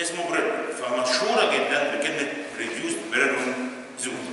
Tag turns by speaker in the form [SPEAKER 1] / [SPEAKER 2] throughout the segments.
[SPEAKER 1] اسمه Brillouin فمشهورة جدا بكلمة reduced Brillouin zone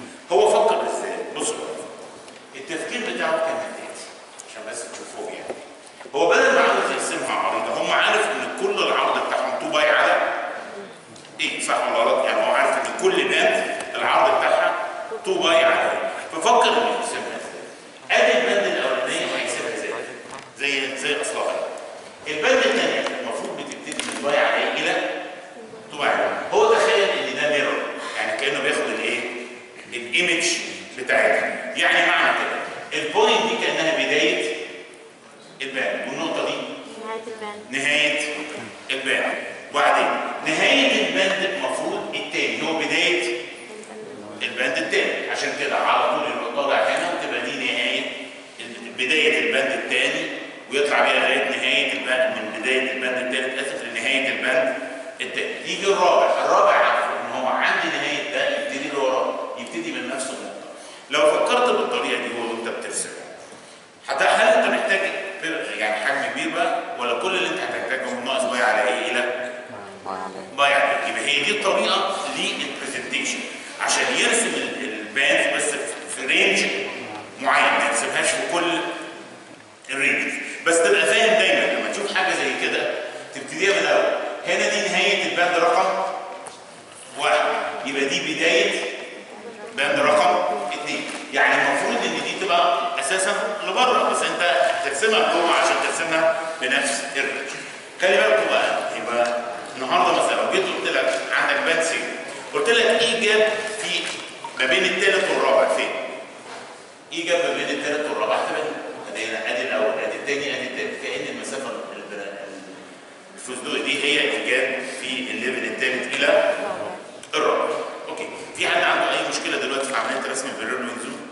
[SPEAKER 1] دلوقتي في عمليه رسم وينزوم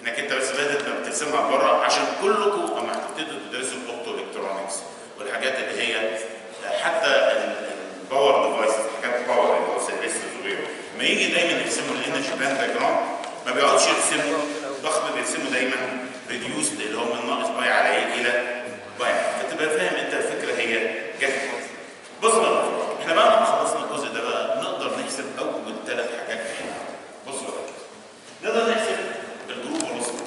[SPEAKER 1] إنك أنت بس بدأت لما بترسمها بره عشان كلكم أما هتبتدوا تدرسوا الأوبتو الكترونكس والحاجات اللي هي حتى الباور ديفايس حاجات باور اللي هو سيرفيس وغيره. لما يجي دايما يرسموا الانرجي باند دياجرام ما بيقعدش يرسموا. ضخم بيرسموا دايما ريديوسد اللي هو من ناقص باي على إيه إلى باي. فتبقى فاهم أنت الفكرة هي جت بص بقى إحنا بعد ما خلصنا الجزء ده بقى نقدر نحسب اول ثلاث حاجات إحنا بص بقى نقدر نحسب ال group velocity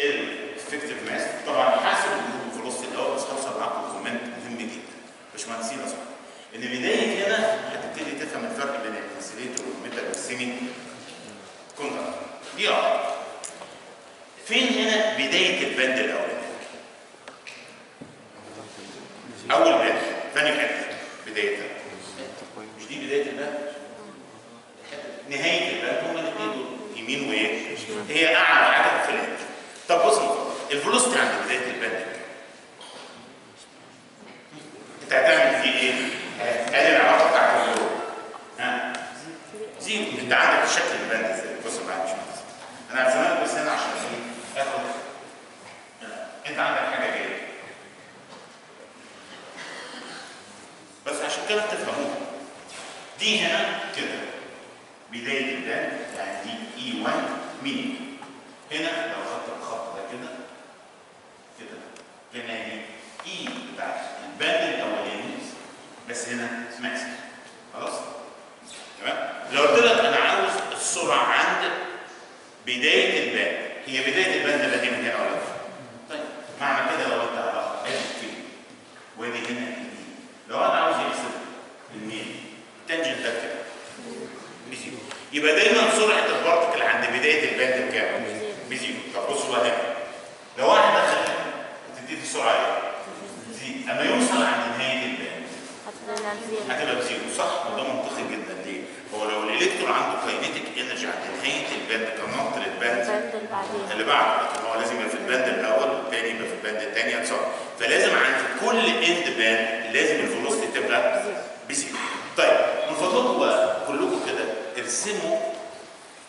[SPEAKER 1] ال effective mass طبعا حاسب ال group velocity الأول بس هوصل معاكم comment مهم جدا باشمهندسين أصلا ان بدايه هنا هتبتدي تفهم الفرق بين ال insulator وال metal وال semiconductor دي واحدة فين هنا بدايه ال band الاولاني أول band ثاني حتة بدايتها مش دي بداية ال band نهاية ال band هما الاثنين دول يمين وايه هي أعلى حاجة في ال band طب بص ال velocity عند بداية ال band كام؟ أنت هتعمل فيه إيه؟ ادي العلاقة بتاعت ها؟ zero. أنت عندك شكل ال band إزاي؟ بص معايا مهندس أنا هرسمها لك بس هنا عشان إيه؟ أخد. أنت عندك حاجة جاية. بس عشان كده تفهموها دي هنا كده. بداية ال band يعني دي E 1 minimum هنا لو خدت الخط ده كده. كده. هنا دي E بتاعت ال band الاولاني بس هنا max. خلاص؟ تمام؟ لو قلت لك أنا عاوز السرعة عند بداية ال band هي بداية ال band اللي هي من هنا ولا لأ؟ طيب معنى كده لو انت على ادي كده وادي هنا دي لو أنا tangent ده كده ب zero يبقى دايما سرعة ال particle عند بداية ال band بكام؟ ب zero طب بصوا بقى هنا. لو واحد دخل تديك السرعة إيه؟ zero أما يوصل عند نهاية ال band.
[SPEAKER 2] هتبقى zero
[SPEAKER 1] هتبقى ب zero. صح؟ وده منطقي جدا. ليه؟ هو لو الالكترون عنده kinetic energy عند نهاية الباند كنقط للباند
[SPEAKER 2] الباند اللي
[SPEAKER 1] بعده. لكن هو لازم يبقى في ال band الأول والثاني يبقى في ال band الثاني فلازم عند كل end band لازم ال velocity تبقى ب zero. خطوه كلكم كده. ارسموا.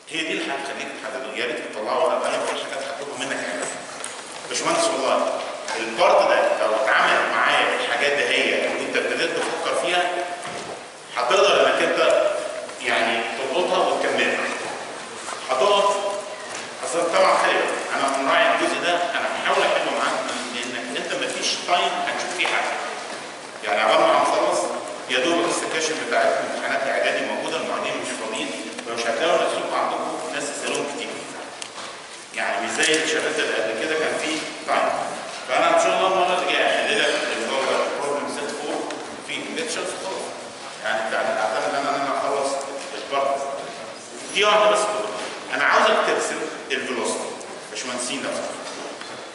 [SPEAKER 1] هي دي اللي هتخليك تحددوا يا ريت تطلعوا. ورقه أنا كل حاجة هتطلب منك يا باشمهندس والله ال part ده لو اتعمل معايا الحاجات ده هي وانت ابتديت تفكر فيها هتقدر إنك أنت يعني تربطها وتكملها. هتقف أصل طبعا خير أنا من راعي الجزء ده أنا بحاول احله معاك لأنك أنت مفيش time هتشوف فيه حاجة. يعني عبارة ما هنخلص يا دوب ال sections بتاعتكم. هتلاقوا نفسكم عندكم ناس اسالهم كتير. يعني مش زي الشباب اللي قبل كده كان في time. فأنا إن شاء الله المرة اللي جاية احل لك اللي هو بروبلم سيت فور في انفكشنز خلاص. يعني اعتقد ان أنا أخلص البارت دي واحدة بس أنا عاوزك ترسم الفلوسيتي باشمهندسين لو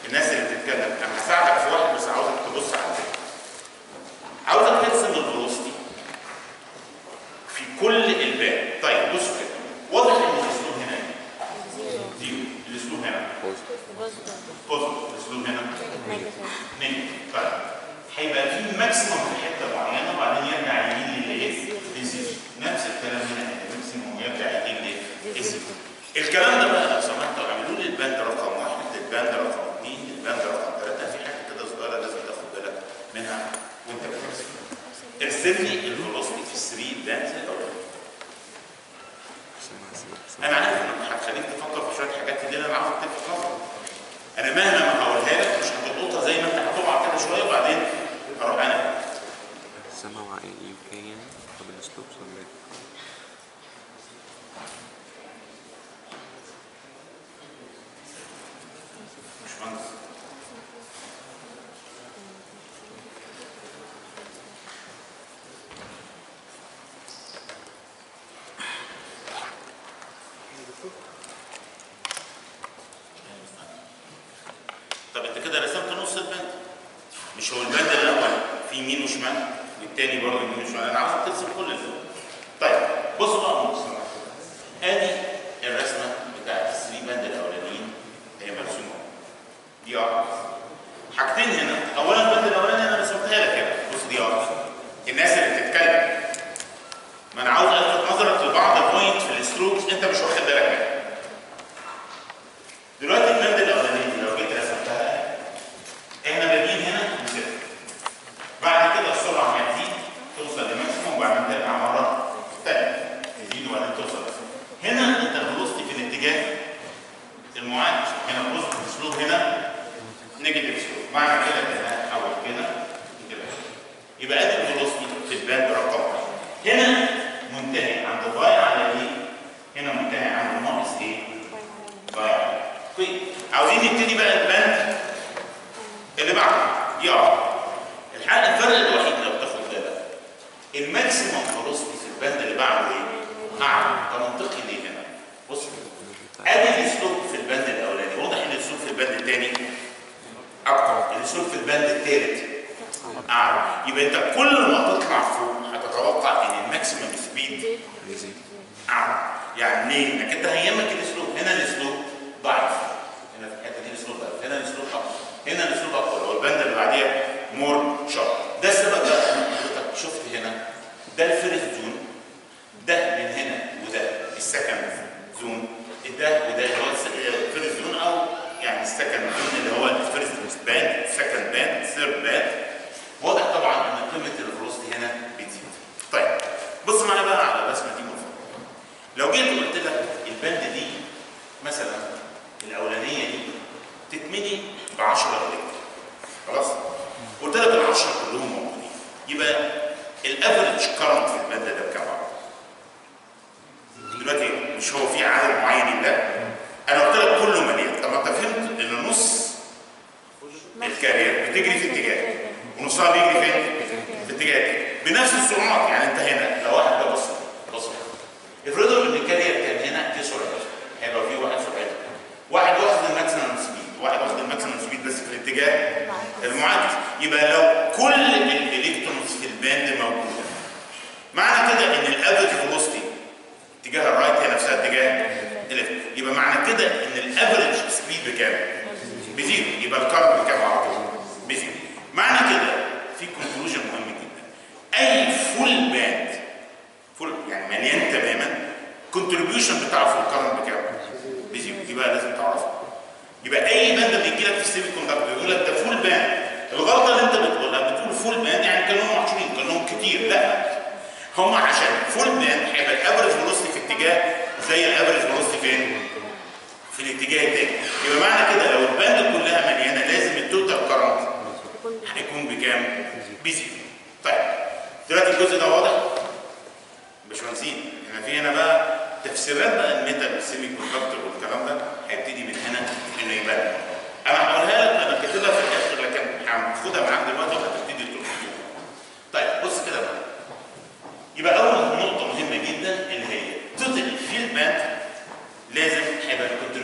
[SPEAKER 1] الناس اللي بتتكلم أنا هساعدك في واحد بس عاوزك تبص على التاني. عاوزك ترسم الفلوسيتي في كل positive positive هنا negative هيبقى في maximum في حتة معينه وبعدين يرجع يميل للايه؟ لل zero نفس الكلام هنا ال maximum يرجع يميل لل zero الكلام ده بقى لو سمحتوا اعملوا لي ال band رقم واحد ال band رقم اثنين ال band رقم ثلاثة في حاجة كده صغيره لازم تاخد بالك منها وانت بترسم ارسم لي ال velocity في 3 ده زي أنا عارف انك هتخليك تفكر في شوية حاجات اللي أنا عاوز تفكر أنا مهما ما هقولها لك مش هتضبطها زي ما أنت هتقع كده شوية وبعدين هروح
[SPEAKER 3] أنا. سمع يمكن
[SPEAKER 1] قبل اسلوب second unit, band, second band, third band,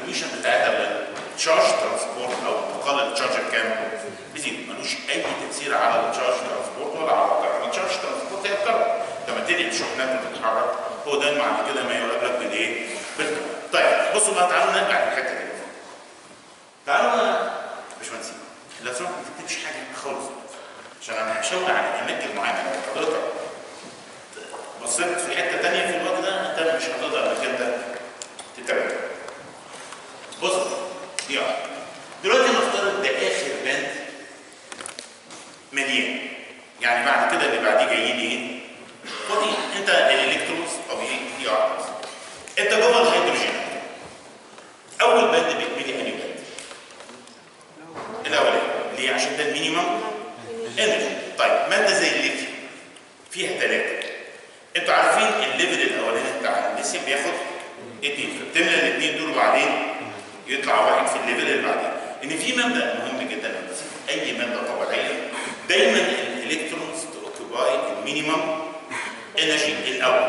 [SPEAKER 1] ال contribution بتاعتها لل charge transport أو انتقال ال charge كام؟ ب zero ملوش أي تأثير على ال charge transport ولا على الكهرباء. ال charge transport هي الكهرباء. لما تنقل شحنات وتتحرك هو ده معنى كده ما يقابلك بالايه؟ بالكهرباء. طيب بصوا بقى تعالوا نرجع للحتة دي. تعالوا بقى. باشمهندس لو سمحت ما تكتبش حاجة خالص. عشان أنا هشاور على اماكن معينه لو حضرتك بصيت في حتة ثانية في الوقت ده أنت مش هتقدر إنك أنت تتابع. بص دي واحدة دلوقتي نفترض ده آخر band مليان يعني بعد كده اللي بعديه جايين إيه؟ فاضيين أنت ال electrons طبيعي دي واحدة. أنت جوه الهيدروجين أول band بيتملي أنهي band؟ الاولاني ليه؟ عشان ده ال minimum energy طيب مادة زي الليثيوم فيها ثلاثة أنتوا عارفين ال level الأولاني بتاع الليثيوم بياخد اثنين فبتملى الاثنين دول وبعدين يطلع واحد في ال level اللي بعدين. إن في مبدا مهم جدا أي ماده طبيعيه دايما ال electrons to occupy ال minimum energy الأول.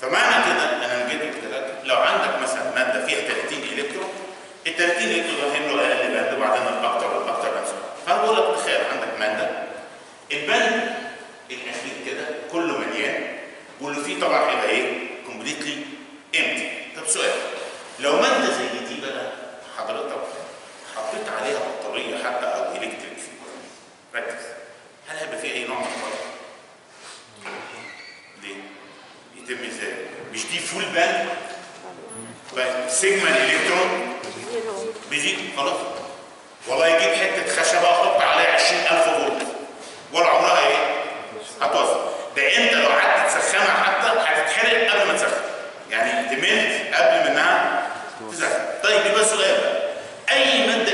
[SPEAKER 1] فمعنى كده أنا قلت لك لو عندك مثلا ماده فيها 30 إلكترون ال 30 إلكترون دول هيملوا أقل band وبعدين الاكثر والاكثر نفسه. فأنا بقول لك تخيل عندك ماده البند الأخير كده كله مليان واللي فيه طبعا هيبقى إيه؟ كومبليتلي امتي طب سؤال لو ماده زي دي بقى حضرتك حطيت عليها بطارية حتى أو إلكتريك ركز هل هيبقى فيها أي نوع من الفرق؟ ليه؟ يتم إزاي؟ مش دي فول باند؟ بقى سيجما
[SPEAKER 2] الإلكترون
[SPEAKER 1] بيزيد خلاص والله يجيب حتة خشبة أحط عليها 20000 فولت ولا عمرها إيه؟ هتوصل ده انت لو قعدت تسخنها حتى هتتحرق قبل ما تسخن يعني دمنت قبل منها طيب يبقى سؤال. أي مادة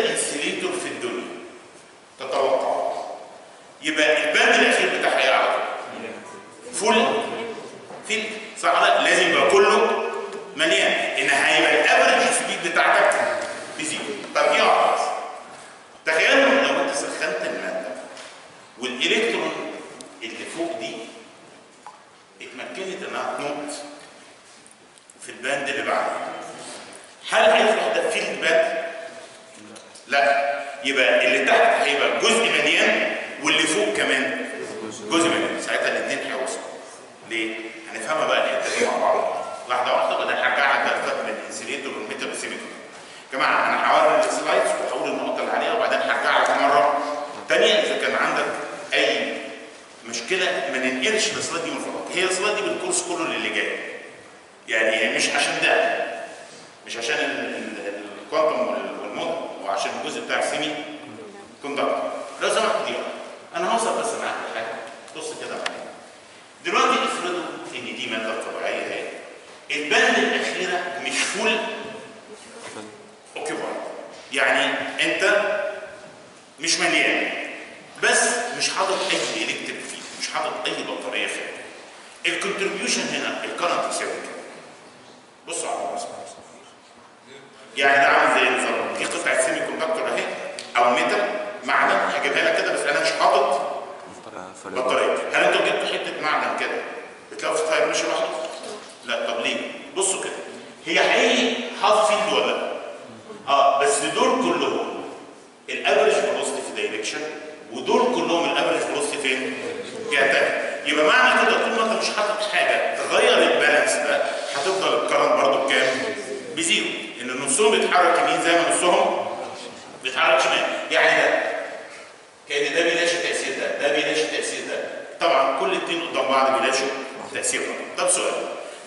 [SPEAKER 1] اتنين قدام بعض بيلاشوا تاثير بعض طب سؤال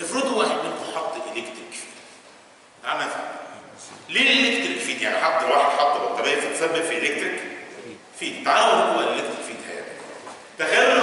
[SPEAKER 1] افرضوا واحد منكم حط إلكتريك تعال نفهم ليه الإلكتريك فيد يعني حط واحد حط بطاريه فتسبب في إلكتريك فيد تعالوا هو الالكتريك فيد هيعمل تخيلوا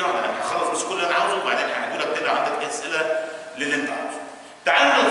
[SPEAKER 1] يلا أنا هخلص بس كل اللي أنا عاوزه وبعدين هنقول لك طلع عندك أسئلة للي أنت عاوزه. تعالوا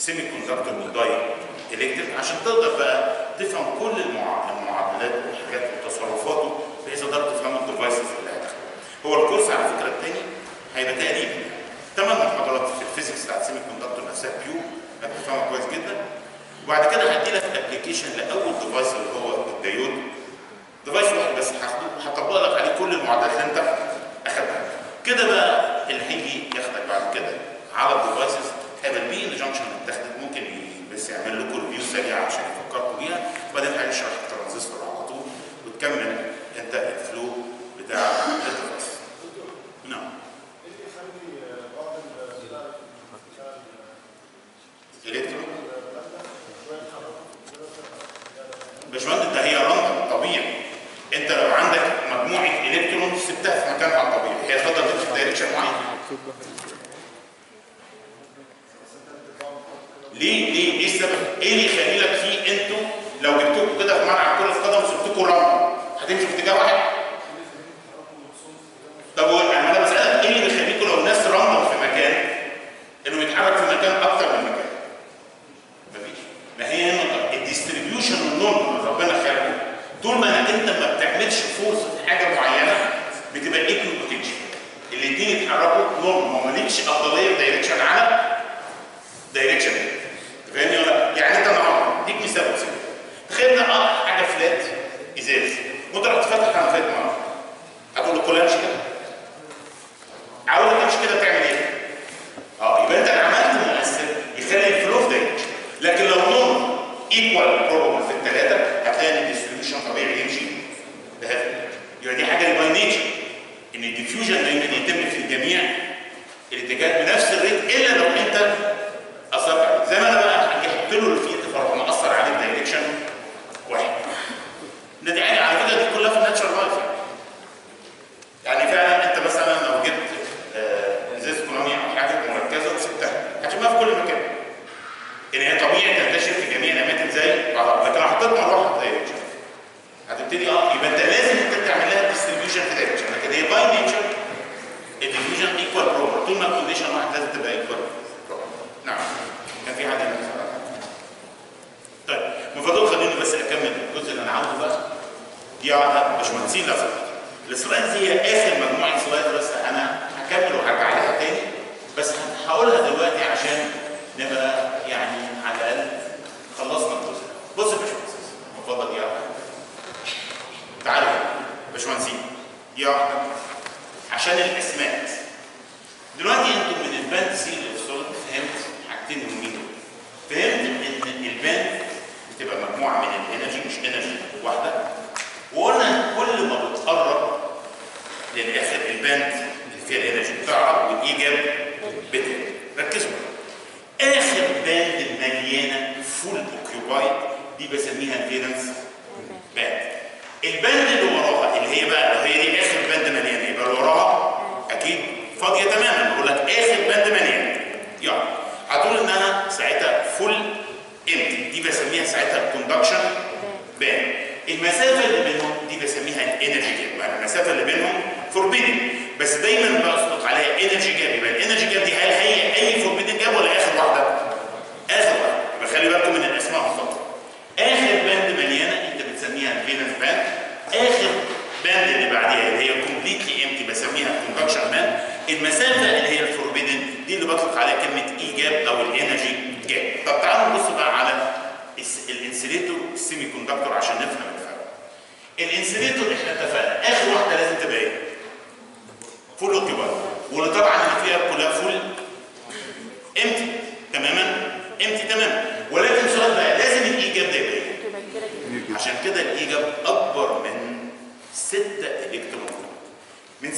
[SPEAKER 1] semiconductor وال dielectric عشان تقدر بقى تفهم كل المعادلات والحاجات وتصرفاته بحيث تقدر تفهم ال devices اللي هتاخدها. هو ال course على فكرة الثاني هيبقى تقريبا ثمان محاضرات في ال physics بتاعت semiconductor نفسها بيو هتفهمها كويس جدا. وبعد كده هدي لك application لأول device اللي هو ال diode. device واحد بس هاخده. هطبق لك عليه كل المعادلات اللي انت أخدتها. كده بقى اللي هيجي ياخدك بعد كده على ال devices هيبقى ال PN junction التخدم ممكن بس يعمل لكم review سريعه عشان يفكركم بيها وبعدين هنشرح الترانزستور على طول وتكمل انت ال flow بتاع ال device. نعم. الكترون باشمهندس ده هي random طبيعي انت لو عندك مجموعة الكترون سبتها في مكانها الطبيعي هي فضلت في دايركشن معين ليه؟ ليه؟ إيه السبب؟ إيه اللي يخليلك فيه أنتوا لو جبتوكوا كده في ملعب كرة قدم وسبتوكوا رمل هتمشوا في اتجاه واحد؟ طب أنا يعني بسألك إيه اللي بيخليكم لو الناس رمل في مكان انه يتحرك في مكان أكتر من مكان؟ مفيش. ما هي هنا ال distribution وال norm اللي ربنا خلقه طول ما أنت ما بتعملش force في حاجة معينة بتبقى equal potential الاثنين يتحركوا norm ما ليكش أفضلية في direction على direction يعني فاهمني ولا لا؟ يعني انت النهارده اديك مثال بسيط. تخيل إن حاجة flat إزاز. وأنت رحت فاتح حنفيه النهارده هتقول له كلها مش كده عاوز مش كده تعمل إيه؟ آه يبقى أنت عملت مؤثر يخلي ال flow ده لكن لو norm equal probable في الثلاثه هتلاقي إن ال distribution طبيعي يمشي بهذا. يبقى دي حاجة by nature إن ال diffusion دايما يتم في جميع الاتجاهات بنفس ال rate إلا لو أنت أثرت زي ما أنا بقى penalty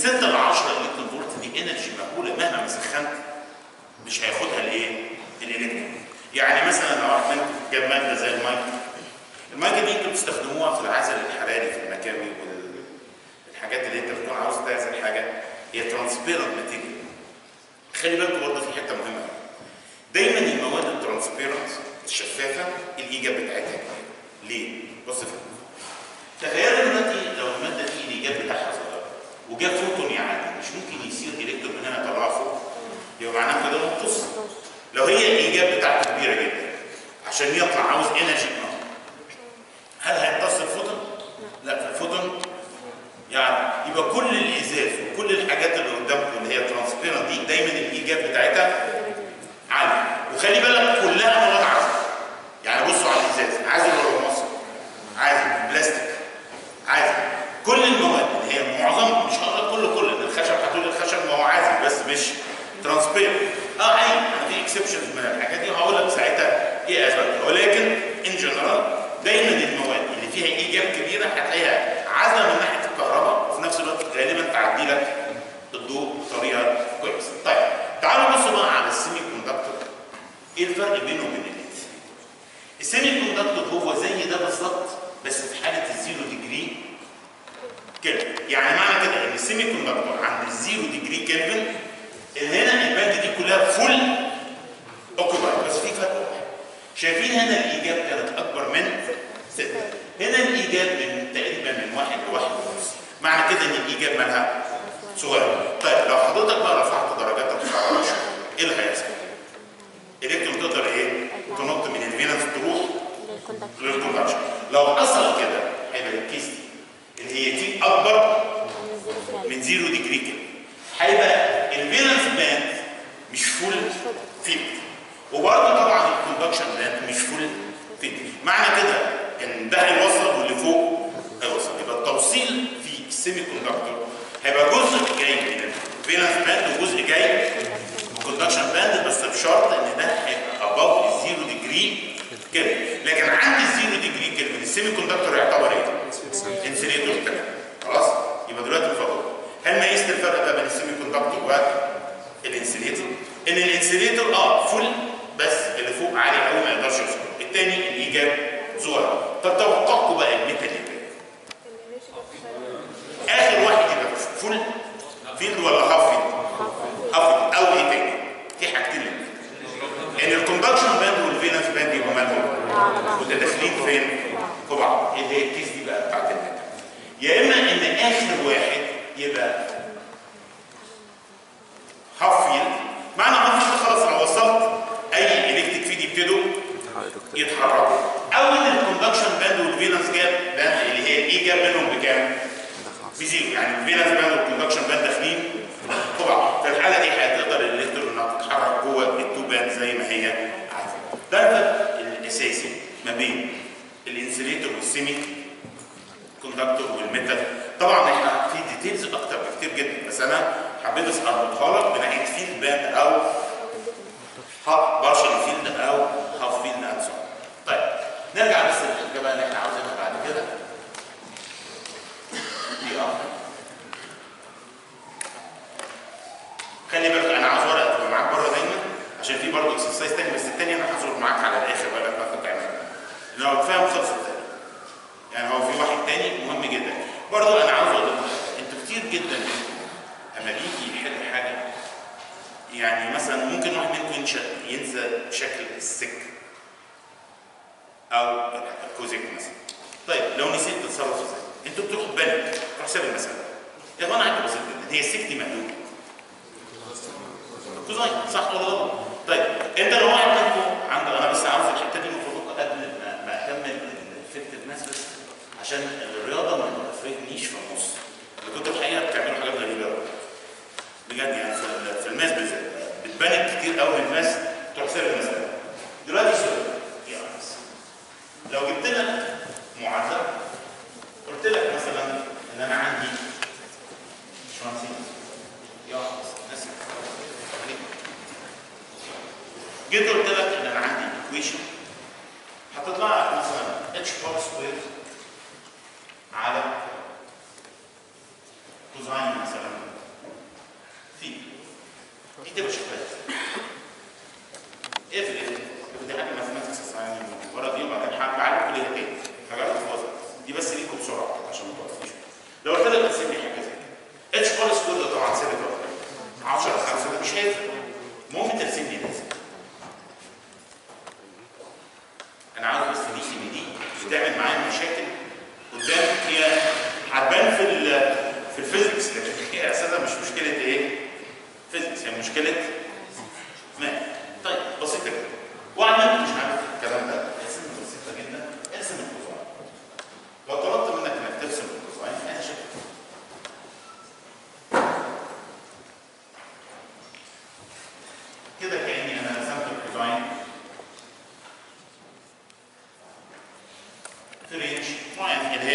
[SPEAKER 1] set the Ashra, you convert the energy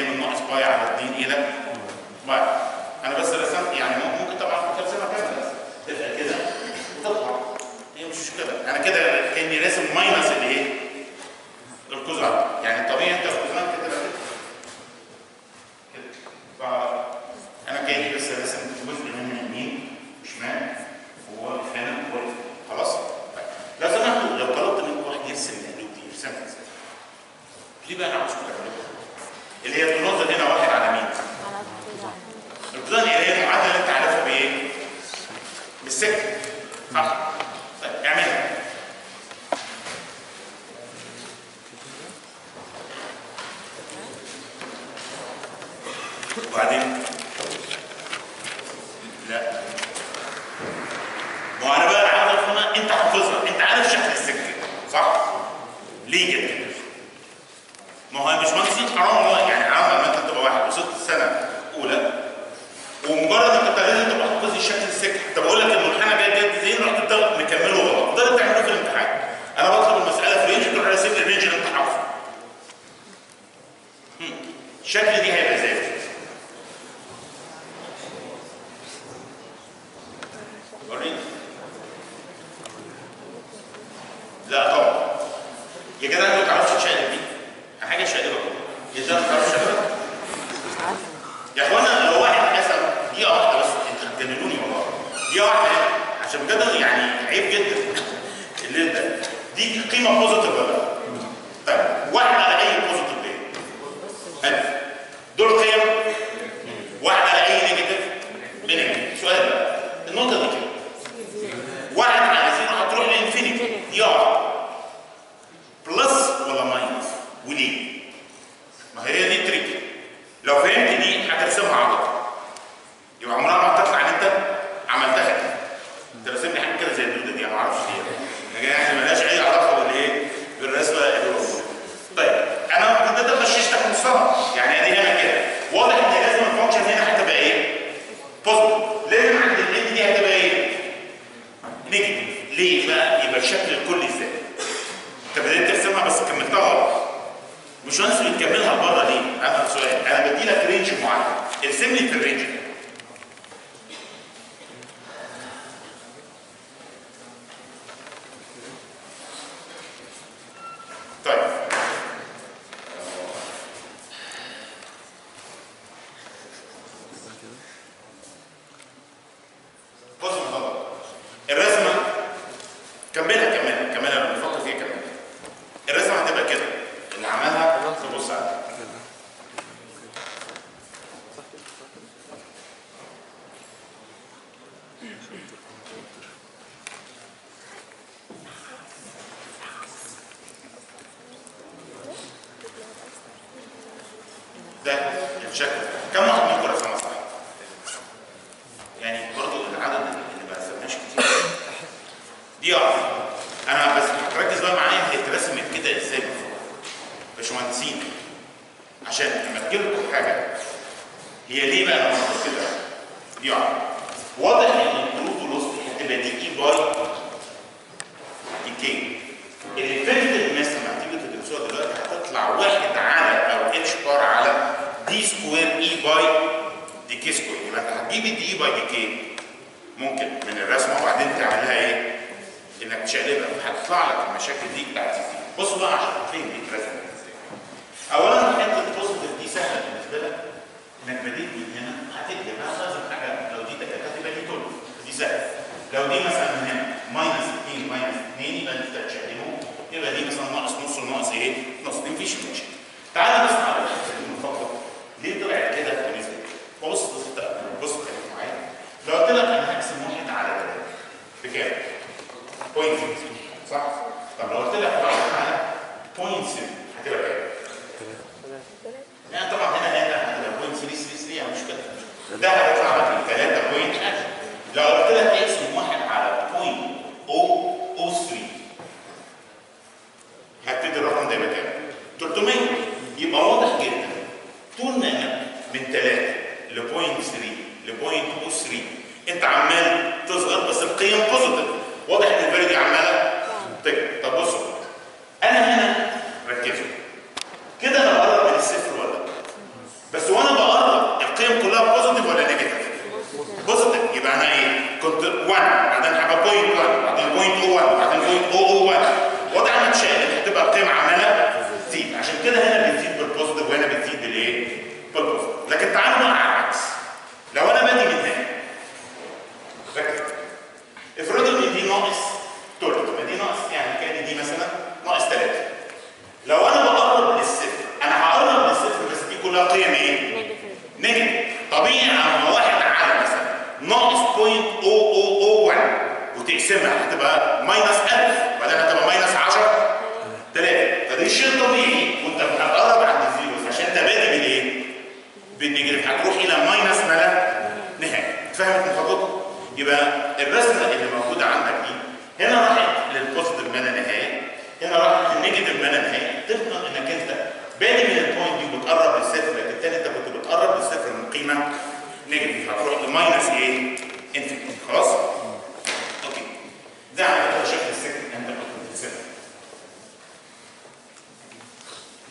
[SPEAKER 1] دايما ناقص باي على الدين. إيه ده؟ أنا بس رسمت يعني ممكن طبعا ترسمها كده. بس تبقى كده. وتطلع هي مش كده أنا كده كأني راسم ماينس الايه؟ القزعه يعني طبيعي أنت القزعه كده كده. ف أنا كأني بس راسم جزء من اليمين وشمال وهو هنا خلاص؟ طيب. لو سمحتوا لو طلبت منكم واحد يرسم لي دي يرسمها إزاي؟ ليه بقى أنا عاوز اللي هي بتنظر هنا واحد على مين؟
[SPEAKER 2] البضاعة الإلهية
[SPEAKER 1] المعادلة اللي أنت عارفها بإيه؟ بالسكة صح؟ طيب اعملها وبعدين لا ما أنا بقى عارف هنا أنت حافظها أنت عارف شكل السكة صح؟ ليه كده؟ ما هو يا باشمهندس حرام يعني السنة الاولى ومجرد انت ابتديت انت محافظ شكل السكه طب أقول لك المنحنى جاي جاي زي رحت تبدأ مكمله غلط ده اللي تعمله في الامتحان. أنا بطلب المسألة في range تروح سكة ال range اللي انت حافظه شكل دي opposite اليمين يبقى انت تشقلبه يبقى دي مثلا ناقص نص وناقص إيه؟ نص دي مفيش مشكلة. تعالى بس على المفكر ليه طلعت كده في لي؟ بص بص بص معايا لو قلت لك أنا هقسم واحد على ثلاثة بكام؟ بوينت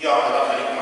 [SPEAKER 1] يا الله خليكم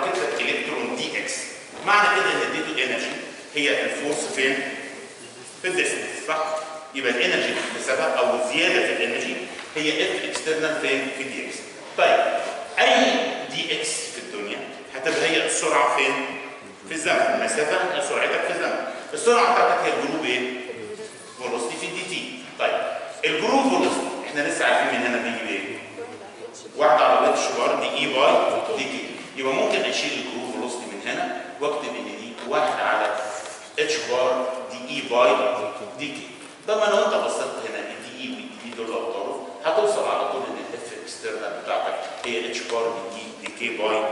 [SPEAKER 1] لك الكترون dx معنى كده إن اديته energy هي ال force فين؟ في ال distance صح؟ يبقى ال energy حسبها أو الزياده في ال energy هي F external فين؟ في dx. طيب أي dx في الدنيا هتبقى هي السرعة فين؟ في الزمن، المسافه سرعتك في الزمن. السرعة بتاعتك هي ال group إيه؟ velocity في dt. طيب ال group velocity إحنا لسه عارفين من هنا بيجي بإيه؟ واحدة على ال h bar dE by dk. يبقى ممكن أشيل ال group velocity من هنا وأكتب إن دي واحدة على h bar dE by dk طب لو انت بصيت هنا dE و dE دول طاروا هتوصل على طول إن ال F external بتاعتك هي h bar dk dk by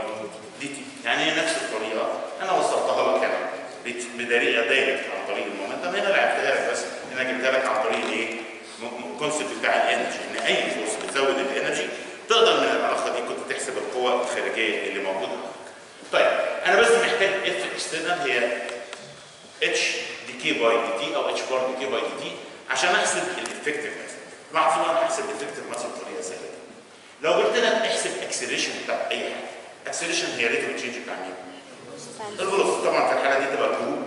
[SPEAKER 1] dt يعني هي نفس الطريقة. أنا وصلتها لك هنا بطريقه direct عن طريق ال momentum هنا لعبتها لك بس أنا جبتها لك عن طريق الايه؟ ال concept بتاع ال energy إن أي force بتزود ال energy تقدر من العلاقه دي كنت تحسب القوة الخارجية اللي موجودة. طيب أنا بس محتاج F external هي h dk by dt أو h bar dk by dt عشان أحسب ال effective mass المفروض أنا احسب ال effective mass بطريقة سهلة. لو قلت لك احسب acceleration بتاع أي حاجة. acceleration هي rate of change بتاع مين؟ ال velocity طبعا في الحالة دي تبقى ال group.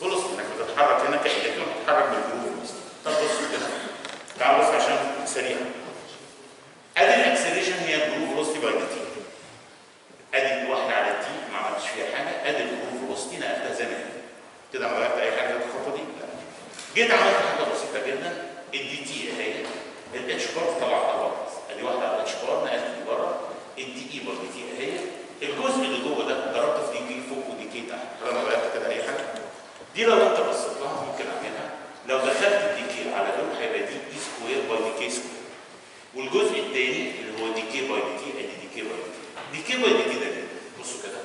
[SPEAKER 1] فلوس إنك بتتحرك هنا كالكترون بتتحرك بال group. طب بص كده. تعال بص عشان سريع. أدي ال acceleration هي ال group velocity by d أدي واحدة على ال t ما عملتش فيها حاجة. أدي ال group velocity نقلتها زي ما هي كده ما غيرت أي حاجة في الخطوة دي؟ لا. جيت عملت حاجة بسيطة جدا. ال dt اهي ال h bar طلعتها بره أدي واحدة على ال h bar نقلت بره. ال dE by dt اهي الجزء اللي جوه ده. ضربت في dk فوق و dk تحت. طالما ما غيرت كده أي حاجة؟ دي لو أنت بصيت لها ممكن أعملها. لو دخلت ال dk على دول هيبقى d E square by dk square والجزء الثاني اللي هو دي كي باي دي تي ادي دي كي باي دي تي دي كي باي دي تي ده بصوا كده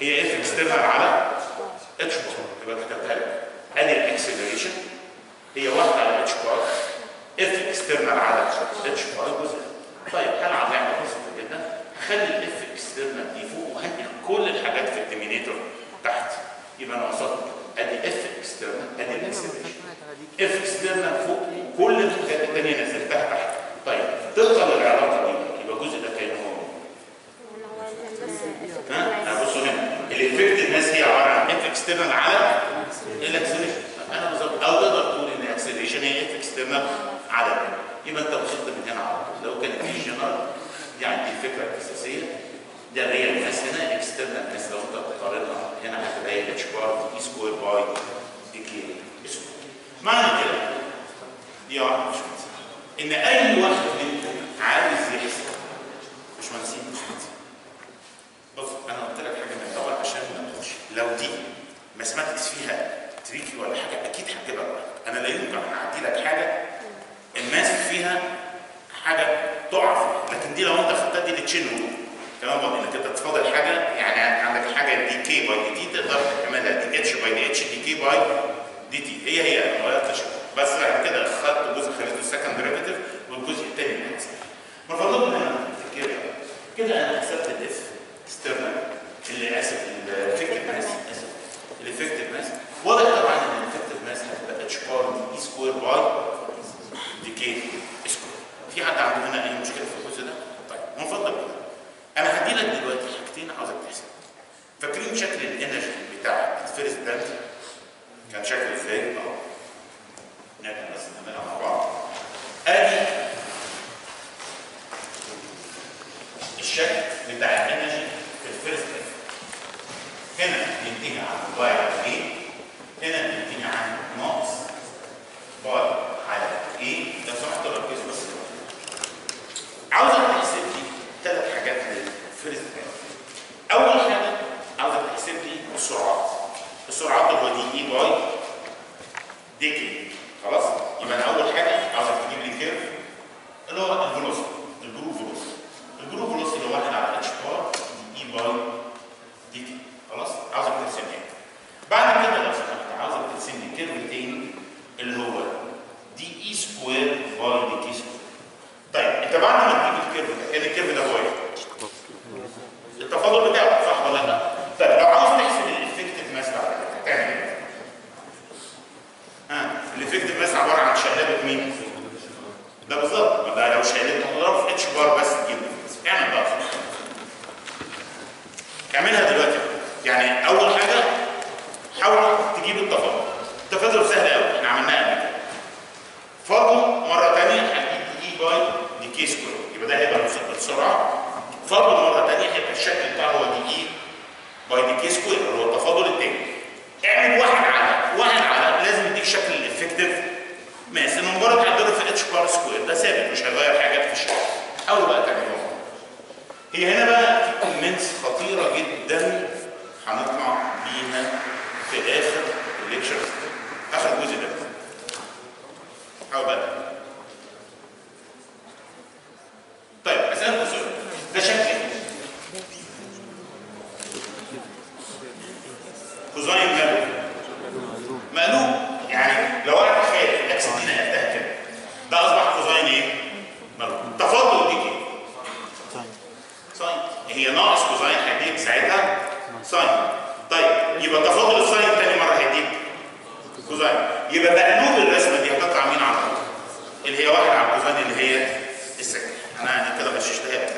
[SPEAKER 1] هي F external على h bar يبقى كتبتها لك. ادي ال acceleration هي واحدة على h bar F external على h bar جزء. طيب أنا هعمل بسيطه جدا هخلي ال F external دي فوق وهنقل كل الحاجات في ال denominator تحت. يبقى أنا وصلت. ادي F external ادي ال acceleration F external فوق كل الحاجات الثانية نزلتها تحت. طيب طبقا للعلاقة دي يبقى الجزء ده كان هو. ها؟ بصوا هنا. ال effective mass هي عبارة عن F external على الاكسلريشن أنا بالظبط أو تقدر تقول إن الاكسلريشن هي اف اكسترنال على. يبقى أنت وصلت من هنا على طول. لو كانت دي جنرال يعني دي الفكرة الاساسيه دريه نحس هنا اكسترنال بس لو انت بتقارنها هنا هتلاقي اتش بار اي سكوير باي دي كي معنى كده دي واحد ان اي واحد منكم عايز يحسب باشمهندسين باشمهندسين بص أنا قلت لك حاجة من الأول عشان ما تخش لو دي ماثماتكس فيها تريكي ولا حاجة أكيد هتبقى لوحدك أنا لا يمكن اعدي لك حاجة الماسك فيها حاجة تقع لكن دي لو انت خدتها دي لتشيل ينبغي إنك أنت تفضل حاجة يعني عندك حاجة دي كي باي دي تي تقدر تعملها دي اتش باي دي اتش دي كي باي دي تي هي هي ما غيرتش بس بعد كده خدت جزء خليته سكند ديريفيتيف والجزء الثاني من مفروض ان أنا افتكر كده. أنا حسبت ال F external اللي آسف ال effective mass آسف ال effective mass واضح طبعا إن ال effective mass هتبقى h bar d square by dk square في حد عنده هنا أي مشكلة في الجزء ده؟ طيب من فضلك أنا هدي لك دلوقتي حاجتين عاوزك تحسب. فاكرين شكل ال energy بتاع ال first band كان شكله إزاي؟ آه. نعمل بس نعملها مع بعض. أدي الشكل بتاع ال energy في ال first band هنا بينتهي على الواير إيه؟ هنا بينتهي على العرفان اللي هي السكة أنا كده
[SPEAKER 2] مشيش لها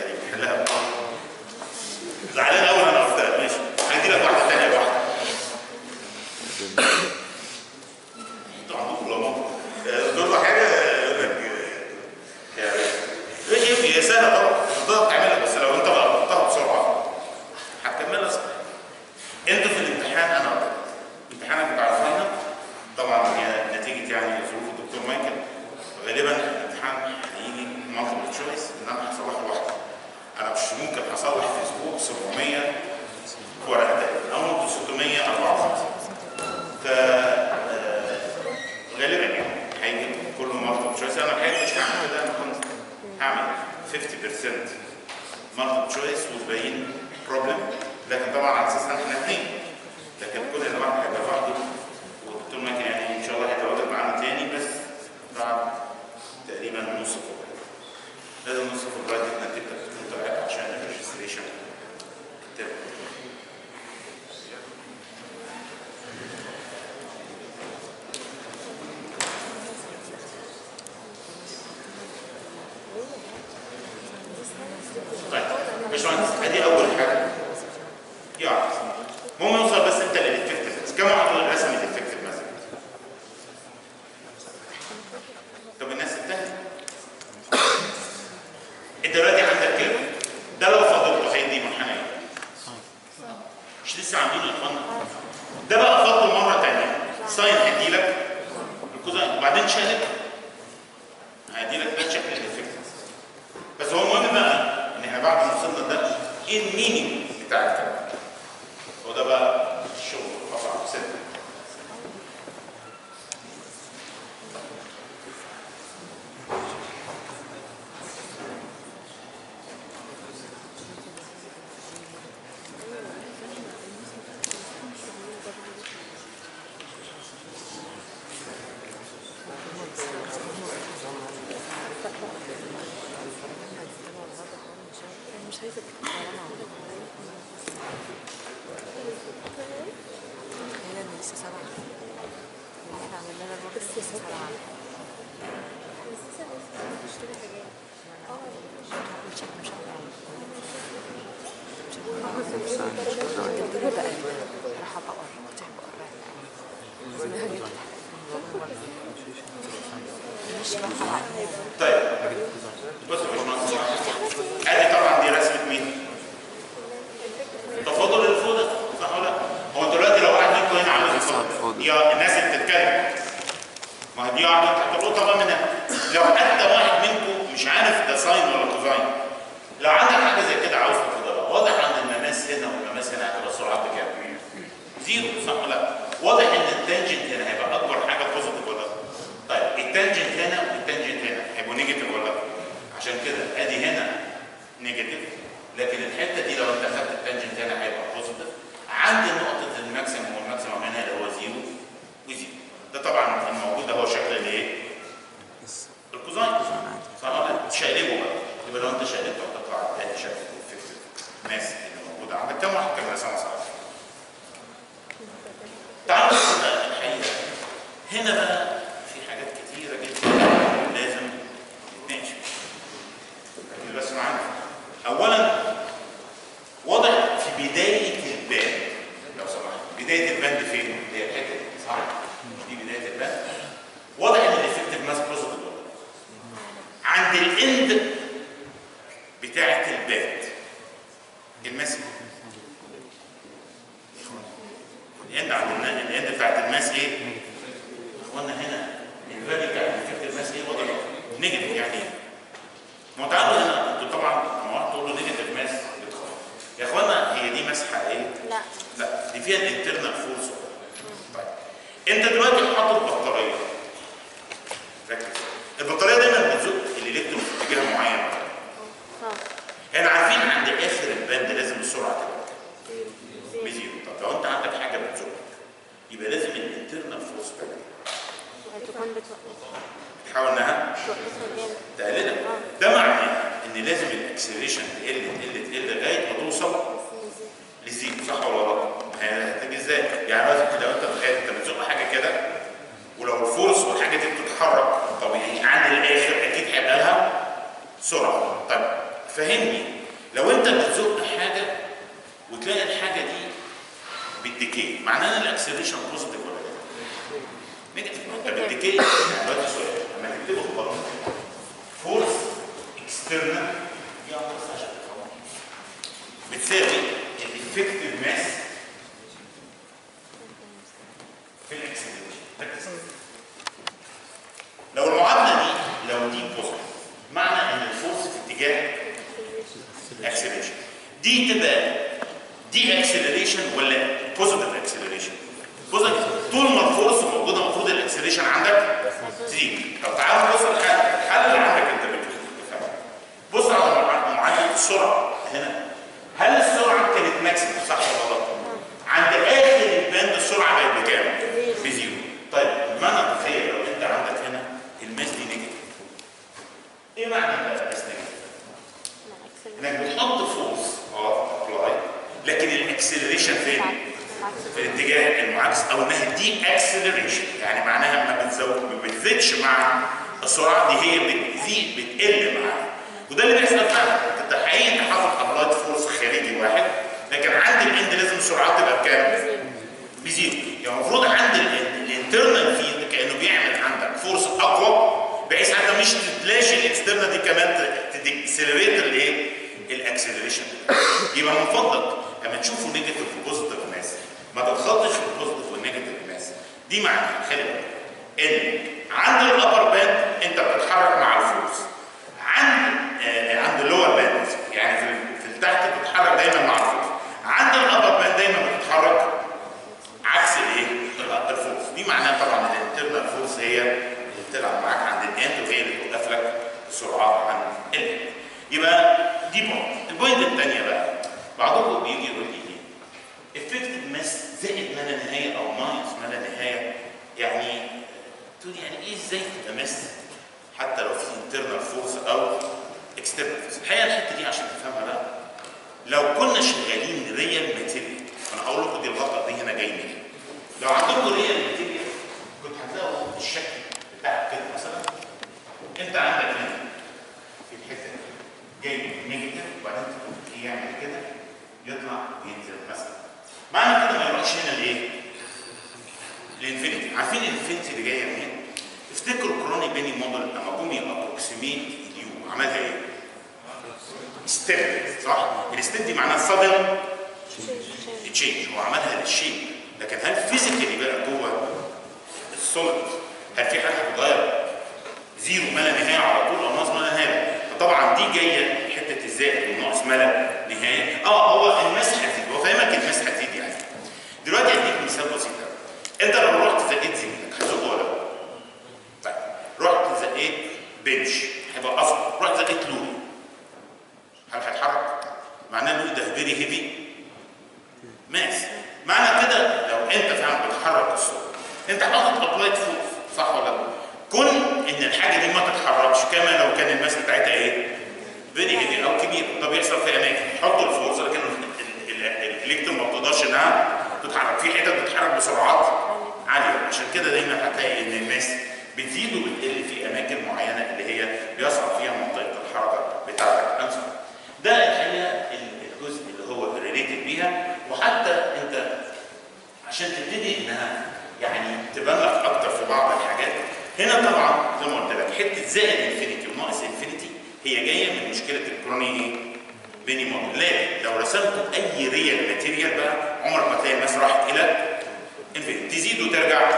[SPEAKER 1] ال end عند ال end بتاعت ال mass إيه؟ اخوانا هنا ال value بتاعت ال effective mass إيه؟ واضح. negative يعني. إيه؟ ما هو تعالوا هنا. أنتوا طبعا لما واحد تقول له negative mass. بتخاف يا إخوانا هي دي mass حقيقيه؟
[SPEAKER 2] لا.
[SPEAKER 1] لا. دي فيها ال internal force. طيب. أنت دلوقتي حاطط بطارية. ركز. البطارية دايما بتزق الإلكترون في اتجاه معين.
[SPEAKER 2] آه.
[SPEAKER 1] إحنا عارفين عند اخر ال band لازم السرعه تبقى كام؟ ب zero طب لو انت عندك حاجة بتزق يبقى لازم ال internal force بتاعتك
[SPEAKER 2] تكون بتوقف
[SPEAKER 1] تحاول انها
[SPEAKER 2] توقفها
[SPEAKER 1] تقللها ده معناه إن لازم ال acceleration تقل تقل تقل لغاية ما توصل ل zero صح ولا غلط؟ هي هتيجي إزاي؟ يعني مثلا لو أنت تخيل أنت بتزق حاجة كده ولو ال force والحاجة دي بتتحرك طبيعي عند الآخر أكيد هيبقى لها سرعة. طيب فهمني. لو أنت بتزق حاجة وتلاقي الحاجة دي بالديكي معناه إن الاكسلريشن بوزيتيف انت بالديكي يعني دلوقتي سؤال لما تكتبه في البطن فورس اكسترنال دي أنقص عشان. بتساوي الافكتيف ماس في الاكسلريشن لو المعادله دي لو دي positive معنى ان ال force في اتجاه acceleration دي تبقى deceleration ولا positive acceleration positive طول ما ال force موجودة المفروض ال acceleration عندك تزيد طب تعال نبص الحل الحل اللي عندك انت بتفهم بص على مع- معادله السرعة هنا هل السرعة كانت maximum صح ولا غلط؟ عند آخر ال band السرعة بقت بكام؟ ب zero طيب ما أنا اتخيل لو انت عندك هنا ال mass دي negative إيه معنى بقى ال mass negative؟ انك بتحط force آه apply لكن ال acceleration فين؟ في الاتجاه المعاكس أو إنها deceleration يعني معناها ما بتزود ما بتزيدش مع السرعة دي هي بتزيد بتقل معاها. وده اللي بيحصل فعلا. أنت حقيقي انت حاطط applied force خارجي واحد لكن عند ال end لازم السرعات تبقى بكام؟ ب zero يعني المفروض عند ال- ال internal field كأنه بيعمل عندك force أقوى بحيث حتى مش تلاشي ال external دي كمان ت decelerate الايه؟ ال acceleration يبقى من فضلك لما تشوفوا negative و positive ما تتخطش ال positive وال negative mass. دي معناها خلي بالك. إن عند ال upper band أنت بتتحرك مع ال force. عند آه عند ال lower band يعني في في تحت بتتحرك دايما مع ال force. عند ال upper band دايما بتتحرك عكس الايه؟ ال force. دي معناها طبعا ال internal force هي اللي بتلعب معاك عند ال end وهي اللي توقف لك السرعات عن ال end يبقى دي point ال point الثانية بقى. بعضكم بيجي يقول لي effective mass زائد ما لا نهاية أو ناقص ما لا نهاية. يعني تقول يعني إيه إزاي تبقى mass حتى لو في internal force أو external force الحقيقة الحتة دي عشان تفهمها بقى لو كنا شغالين real material أنا هقول لكم دي الغلطة دي هنا جاي منين. لو عندكم real material كنت هتلاقوا الشكل بتاعك كده مثلا. أنت عندك هنا في الحتة دي جاي negative وبعدين تقوم يعمل كده؟ يطلع وينزل مثلا. معنى كده ما يروحش هنا لايه؟ لل infinity عارفين ال infinity اللي جاية منين؟ افتكروا Kronig-Penney model لما جم ي approximate اليو عملها إيه؟ step صح؟ ال step دي معناها sudden change هو عملها لل shape لكن هل physically بقى جوه ال solid هل في حاجة هتتغير؟ zero ما لا نهايه على طول أو ناقص ما لا نهايه فطبعا دي جاية حتة الزائد والناقص ما لا نهايه آه هو الماس هتزيد هو فاهمك الماس هتزيد يعني دلوقتي اديك مثال بسيط انت لو رحت زقيت زميلك هتزقه ولا لا؟ طيب رحت زقيت bench هيبقى أصغر رحت زقيت لوري هل هيتحرك؟ معناه لوري ده very heavy mass معنى كده لو انت فعلا بتحرك الصوت انت حاطط applied force صح ولا لا؟ كون إن الحاجة دي ما تتحركش كما لو كان ال mass بتاعتها إيه؟ very heavy أو كبير ده بيحصل في أماكن حط ال force لكن الإلكترون ما بتقدرش انها تتحرك في حتت بتتحرك بسرعات عالية. عشان كده دايما هتلاقي إن ال mass بتزيد وبتقل في أماكن معينة اللي هي بيصعب فيها منطقة الحركة بتاعتك answer ده الحقيقة الجزء اللي هو related بيها. وحتى أنت عشان تبتدي إنها يعني تبان لك أكتر في بعض الحاجات هنا طبعا زي ما قلت لك حتة زائد infinity وناقص infinity هي جاية من مشكلة ال Kronig إيه؟ Penney لكن لو رسمت أي real material بقى عمرك ما تلاقي الناس راحت إلى infinity تزيد وترجع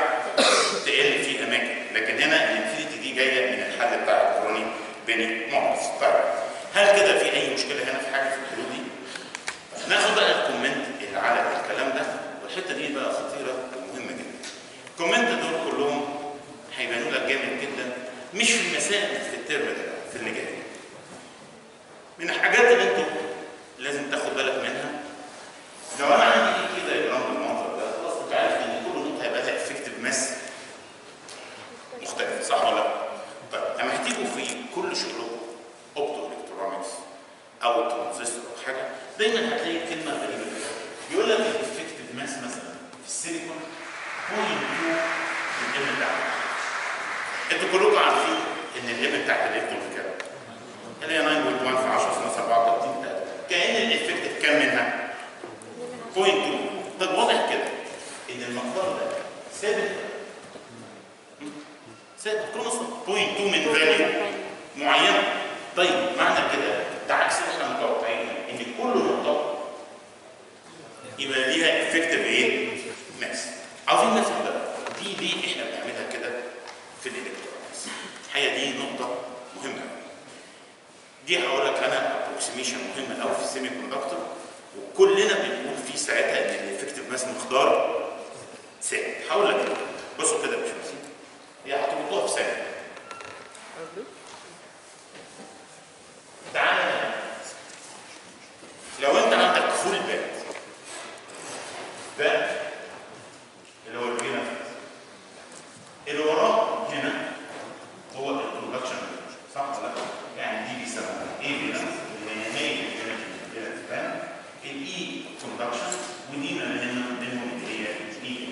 [SPEAKER 1] تقل في أماكن لكن هنا ال infinity دي جاية من الحل بتاع ال Kronig-Penney model طيب هل كده في أي مشكلة هنا في حاجة في الحلول دي؟ ناخد بقى ال comment على الكلام ده والحتة دي بقى خطيرة ومهمة جدا. ال comment دول كلهم هيبانوا لك جامد جدا مش في المسائل في الترم ده في اللي جاي. من الحاجات اللي أنتوا لازم تاخد بالك منها لو أنا عندي إيه كده يبقى بالمنظر ده خلاص أنت عارف إن كل نقطة هيبقى لها effective mass مختلف صح ولا لأ؟ طيب لما هتيجوا في كل شغلكم optoelectronics أو ترانزستور أو حاجة دايما هتلاقي كلمة غريبه يقول لك ال effective mass مثلا في السيليكون 0.2 ال m بتاعته أنتوا كلكم عارفين إن ال m بتاعت الالكترون كام؟ اللي هي 9.1 في 10 في 34 بتاعته كان ال effective كام منها؟ 0.2 طب واضح كده. إن المقدار ده ثابت. ثابت. constant 0.2 من value معينه طيب معنى كده ده عكس اللي إحنا متوقعين إن كل نقطة يبقى ليها effective إيه؟ mass عاوزين نفهم بقى دي ليه إحنا بنعملها كده في ال electronics الحقيقة دي نقطه مهمه دي هقول لك أنا approximation مهمه قوي في ال semiconductor وكلنا بنقول في ساعتها ان ال effective mass مقدار ثابت هقول لك بصوا كده يا باشمهندس هي هتربطوها في ثانية تعالى لو انت عندك فول باند ده اللي هو الفينا اللي وراه هنا هو البرودكشن صح ولا لا؟ يعني دي بيسموها إيه فينا اللي هي نهايه الفينا باند الاي كوندكشن ودي ما بينهم بينهم اللي هي الاي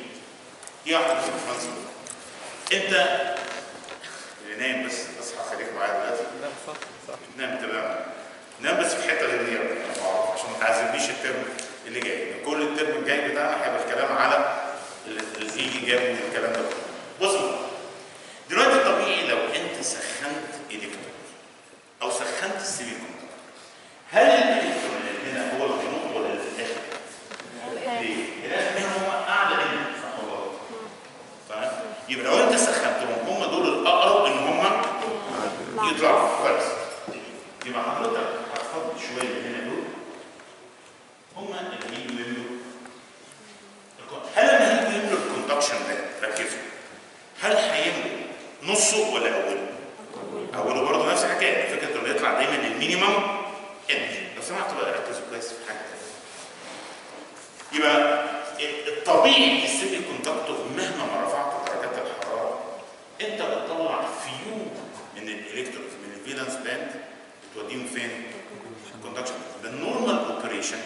[SPEAKER 1] دي واحدة في الفرنسي انت اللي نايم بس اصحى خليك معايا دلوقتي
[SPEAKER 3] لا صح صح
[SPEAKER 1] نام تمام نام بس في الحته اللي هي أنا بعرف عشان ما تعذبنيش الترم اللي جاي كل الترم الجاي بتاعنا هيبقى الكلام على اللي اللي يجي جاب من الكلام ده بصوا دلوقتي طبيعي لو انت سخنت الكترون أو سخنت ال semiconductor هل الالكترون اللي هنا هو اللي بينط ولا اللي في الآخر؟ ليه؟ الآخر هنا هو اعلى منه صح ولا غلط؟ يبقى لو انت سخنتهم هم دول الاقرب ان هم يطلعوا كويس يبقى حضرتك هتفضل شوية اللي هنا دول هم اللي هيجوا يملوا ال con- هل لما هيجوا يملوا ال conduction ده ركزوا هل هيملوا نصه ولا اوله؟ اوله برضه نفس الحكاية فكره انه يطلع دايما ال minimum energy لو سمحتوا بقى ركزوا كويس في حاجة تانية. يبقى الطبيعي في ال semiconductor مهما ما رفعت درجات الحراره انت بتطلع few من ال electrons من ال valence band بتوديهم فين؟ ال conduction بال normal operation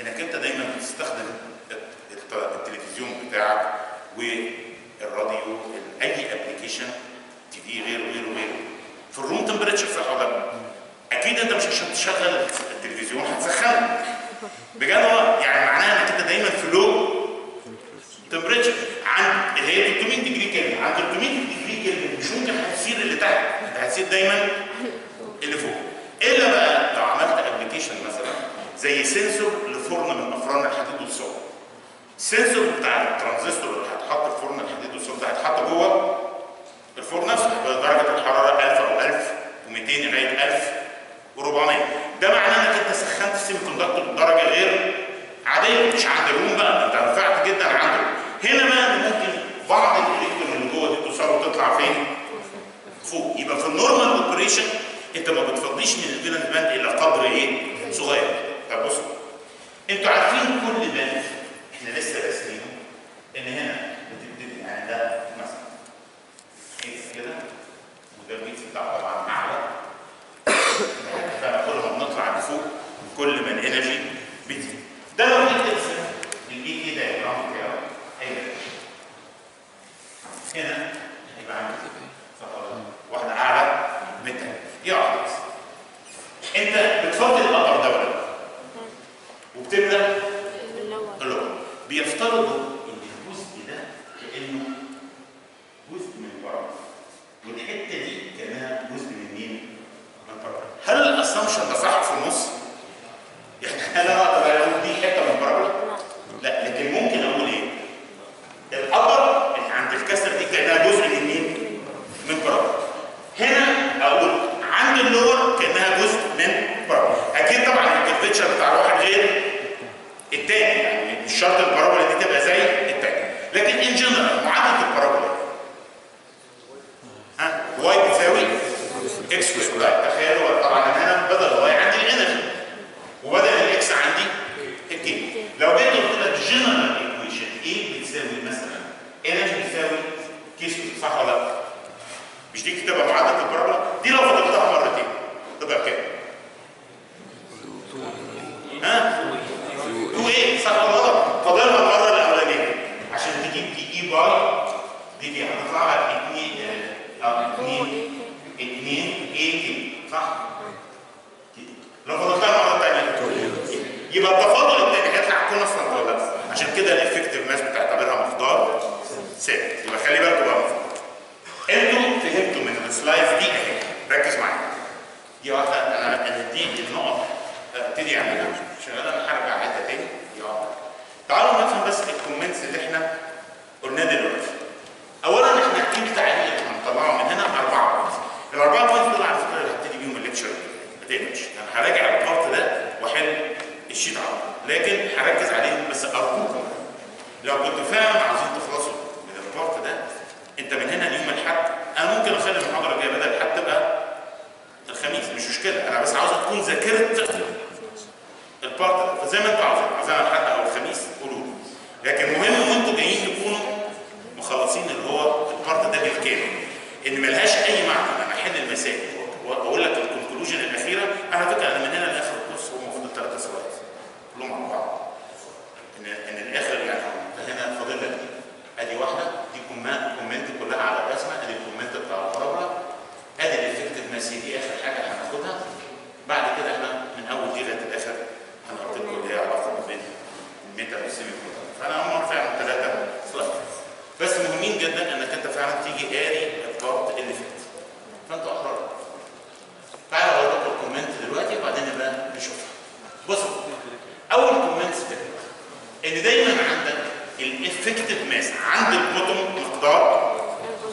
[SPEAKER 1] انك انت دايما بتستخدم الت- التلفزيون بتاعك والراديو أي application TV غيره غيره غيره. في ال room temperature ولا لا؟ أكيد أنت مش عشان تشغل التلفزيون هتسخنه. بجد يعني معناها إنك أنت دايما في low temperature عند اللي هي 300 degree Kelvin عند 300 degree Kelvin مش ممكن هتثير اللي تحت. أنت هتثير دايما اللي فوق. إلا بقى لو عملت application مثلا زي sensor لفرن من أفران الحديد والصلب ال sensor بتاع الترانزستور اللي هيتحط في فرن الحديد والصلب ده هيتحط جوه الفرن نفسه بدرجه الحرارة 1000 أو 1200 لغايه 1400 ده معناه إنك أنت سخنت ال semiconductor بدرجة غير عادية مش عند ال room بقى أنت رفعت جدا عنده هنا بقى ممكن بعض الإلكترون اللي جوه دي توصل وتطلع فين؟ فوق. يبقى في ال normal operation أنت ما بتفضيش من ال valence band الا قدر إيه؟ صغير. طب بصوا أنتوا عارفين كل band إحنا لسه راسمينه ان هنا بتبتدي يعني ده مثلا. كيس كده؟ وده البيت بتاعه طبعا اعلى فكل ما بنطلع لفوق كل ما الانرجي بتزيد ده لو جيت ترسم الاي اي دايجرام بتاعه هيبقى هنا هيبقى عامل؟ واحدة اعلى من الثانية واحدة بس. أنت بتفضل الابر ده ولا لا؟ وبتبدا
[SPEAKER 2] اللور
[SPEAKER 1] اللغة بيفترضوا إن الجزء ده كانه جزء من ال parabola والحتة دي كانها جزء من مين؟ من ال parabola هل ال assumption ده صح في النص؟ يعني أنا أقدر أقول دي حتة من ال parabola؟ لا لكن ممكن أقول إيه؟ ال upper اللي عند الكسر دي كأنها جزء من مين؟ من parabola هنا أقول عند ال lower كأنها جزء من parabola أكيد طبعا ال curvature بتاع الواحد غير التاني يعني مش شرط ال parabola دي تبقى زي التاني لكن in general معادله ال parabola ها Y بتساوي X square تخيلوا طبعا أنا هنا بدل Y عندي ال energy وبدل ال X عندي ال K. لو جيت قلت لك general equation إيه بتساوي مثلا energy بتساوي K صح ولا لا؟ مش دي تبقى معادله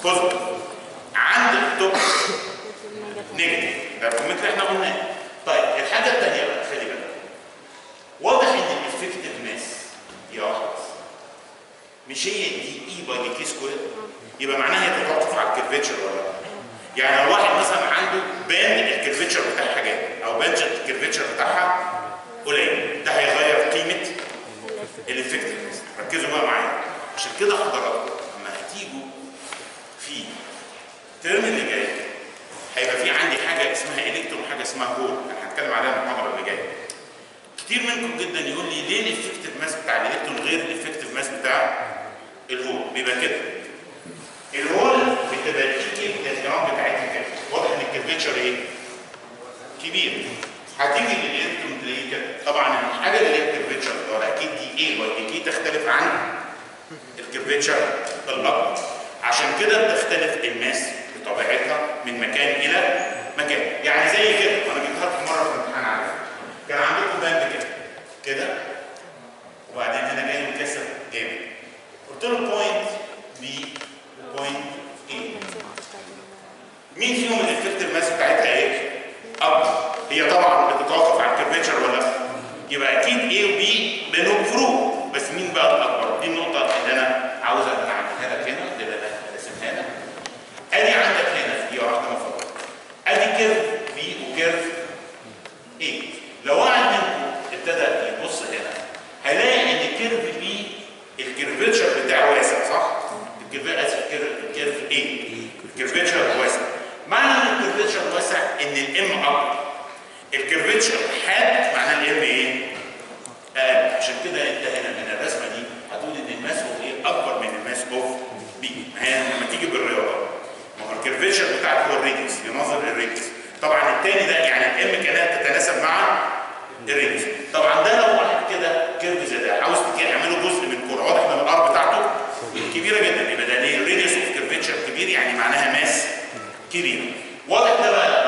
[SPEAKER 1] Поздно. كده انتهينا من الرسمة دي هتقول إن ال mass of A؟ أكبر من ال mass of B ما هي لما تيجي بالرياضة. ما هو ال curvature بتاعك هو ال radius يناظر ال radius طبعا الثاني ده يعني ال M كانها تتناسب مع ال radius طبعا ده لو واحد كده curve زي ده عاوز اعمله جزء من كره واضح إن ال R بتاعته كبيرة جدا يبقى ده ليه ال radius of curvature كبير يعني معناها mass كبيره واضح ده بقى.